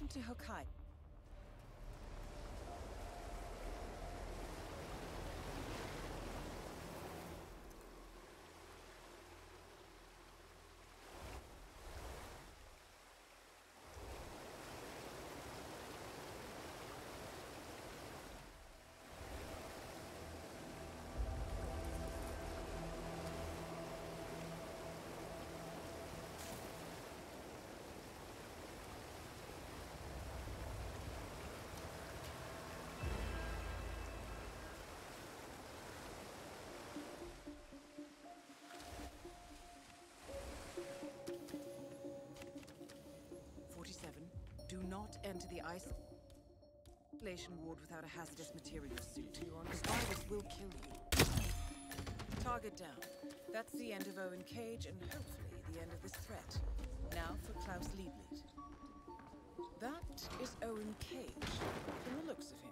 Welcome to Hokai. Enter the isolation ward without a hazardous material suit. The virus will kill you. Target down. That's the end of Owen Cage and hopefully the end of this threat. Now for Klaus Liebleid. That is Owen Cage. From the looks of him,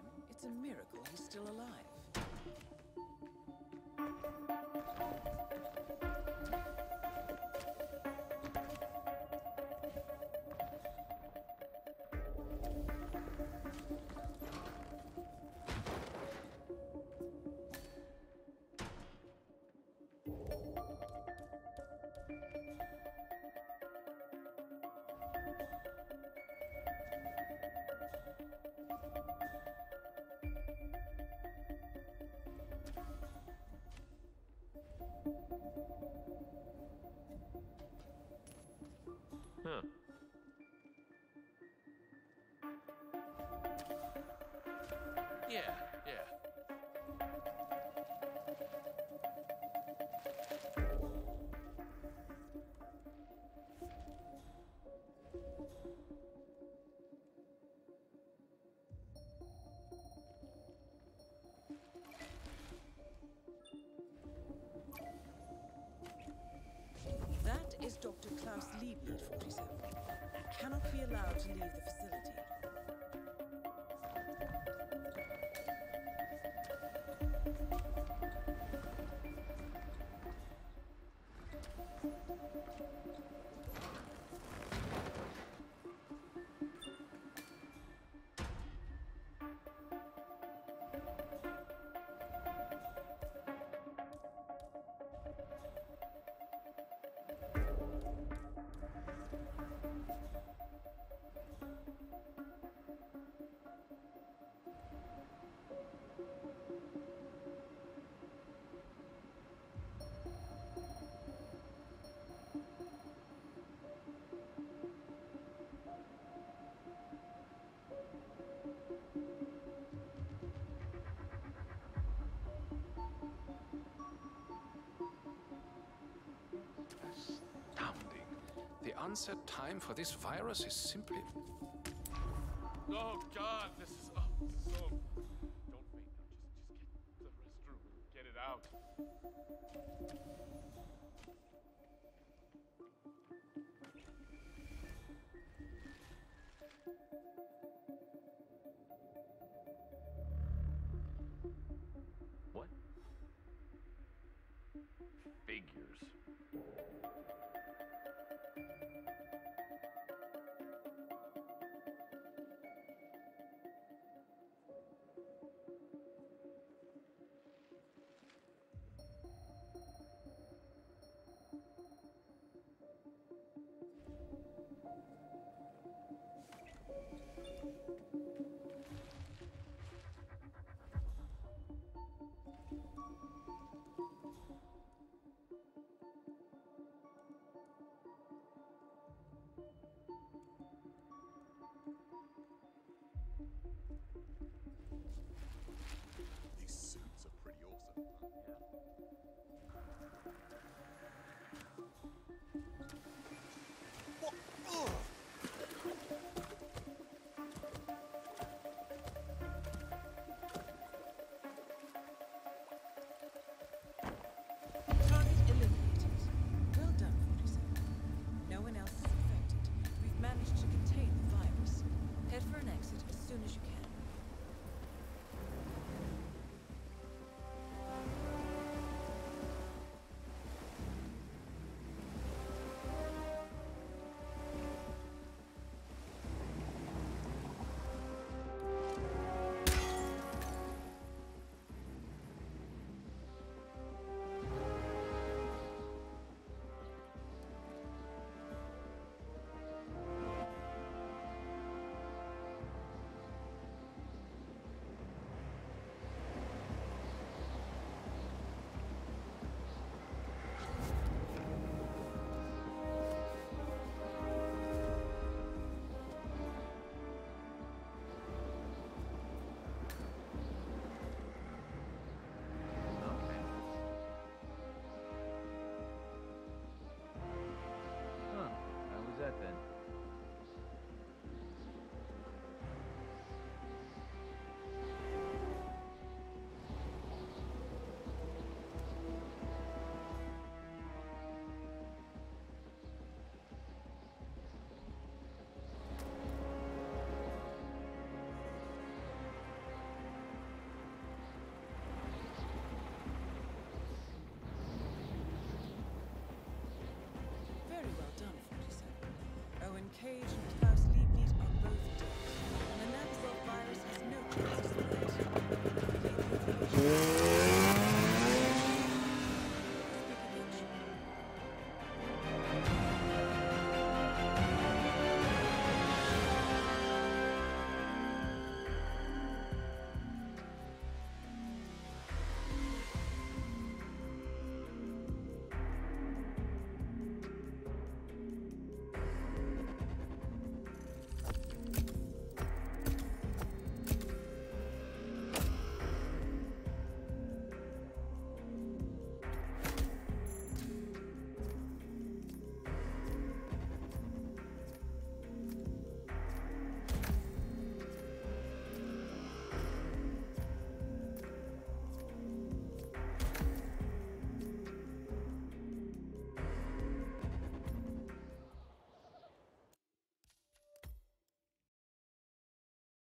Yeah, yeah. Dr. Klaus Liebleid, Onset time for this virus is simply. Oh God, this is oh, so. Don't now. Just, just get the restroom get it out. These suits are pretty awesome.